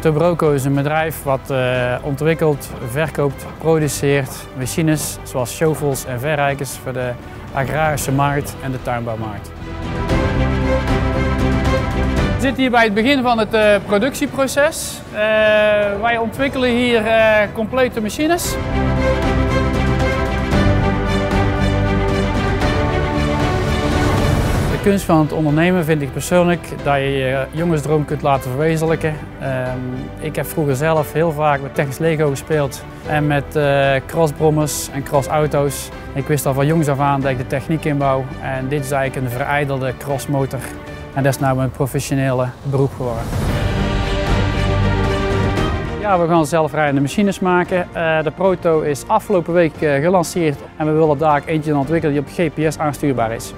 Tobroco is een bedrijf wat uh, ontwikkelt, verkoopt, produceert machines zoals shovels en verrijkers voor de agrarische markt en de tuinbouwmarkt. We zitten hier bij het begin van het uh, productieproces. Uh, wij ontwikkelen hier complete machines. De kunst van het ondernemen vind ik persoonlijk dat je je jongensdroom kunt laten verwezenlijken. Um, ik heb vroeger zelf heel vaak met technisch Lego gespeeld en met uh, crossbrommers en crossauto's. Ik wist al van jongs af aan dat ik de techniek inbouw en dit is eigenlijk een verijdelde crossmotor. En dat is nou mijn professionele beroep geworden. Ja, we gaan zelfrijdende machines maken. Uh, de Proto is afgelopen week uh, gelanceerd en we willen daar eentje ontwikkelen die op GPS aanstuurbaar is.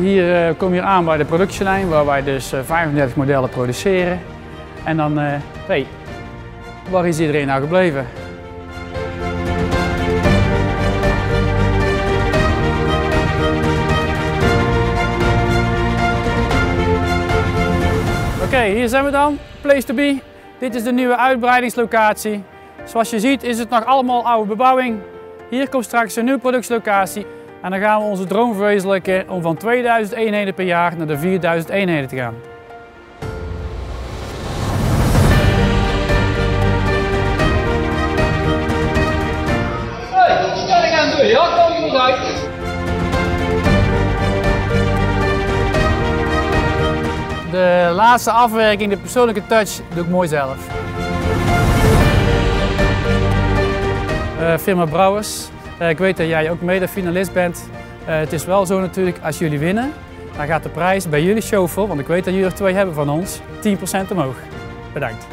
Hier uh, kom je aan bij de productielijn waar wij dus 35 modellen produceren. En dan, hé, hey, waar is iedereen nou gebleven? Oké, hier zijn we dan. Place to be. Dit is de nieuwe uitbreidingslocatie. Zoals je ziet is het nog allemaal oude bebouwing. Hier komt straks een nieuwe productielocatie. En dan gaan we onze droom verwezenlijken om van 2000 eenheden per jaar naar de 4000 eenheden te gaan. De laatste afwerking, de persoonlijke touch, doe ik mooi zelf. Uh, firma Brouwers. Eh, ik weet dat jij ook mede-finalist bent. Eh, het is wel zo natuurlijk, als jullie winnen, dan gaat de prijs bij jullie show voor. want ik weet dat jullie er twee hebben van ons, 10% omhoog. Bedankt.